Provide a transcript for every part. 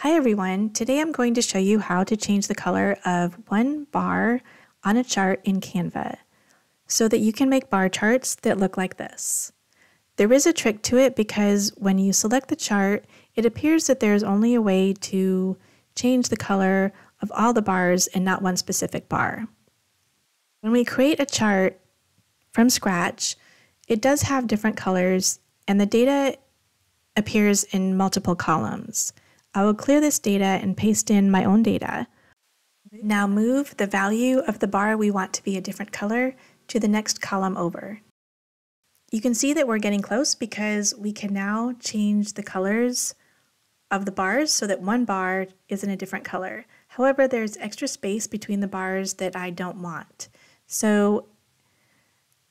Hi everyone, today I'm going to show you how to change the color of one bar on a chart in Canva so that you can make bar charts that look like this. There is a trick to it because when you select the chart, it appears that there's only a way to change the color of all the bars and not one specific bar. When we create a chart from scratch, it does have different colors and the data appears in multiple columns. I will clear this data and paste in my own data. Now move the value of the bar we want to be a different color to the next column over. You can see that we're getting close because we can now change the colors of the bars so that one bar is in a different color. However, there's extra space between the bars that I don't want. So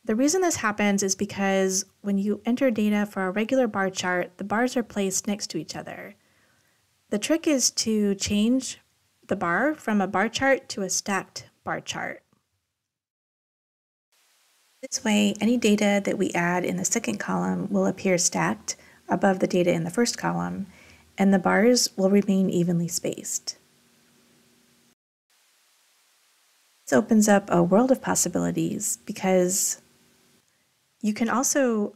the reason this happens is because when you enter data for a regular bar chart, the bars are placed next to each other. The trick is to change the bar from a bar chart to a stacked bar chart. This way, any data that we add in the second column will appear stacked above the data in the first column, and the bars will remain evenly spaced. This opens up a world of possibilities because you can also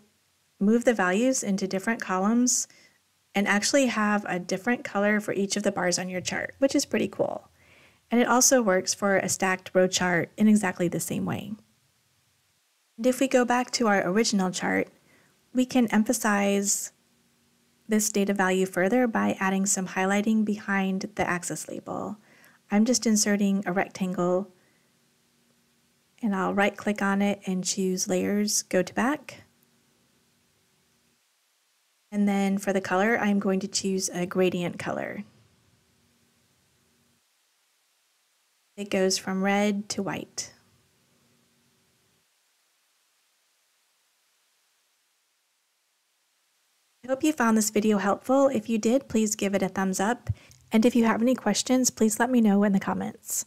move the values into different columns and actually have a different color for each of the bars on your chart, which is pretty cool. And it also works for a stacked row chart in exactly the same way. And if we go back to our original chart, we can emphasize this data value further by adding some highlighting behind the axis label. I'm just inserting a rectangle and I'll right click on it and choose layers, go to back. And then for the color, I'm going to choose a gradient color. It goes from red to white. I hope you found this video helpful. If you did, please give it a thumbs up. And if you have any questions, please let me know in the comments.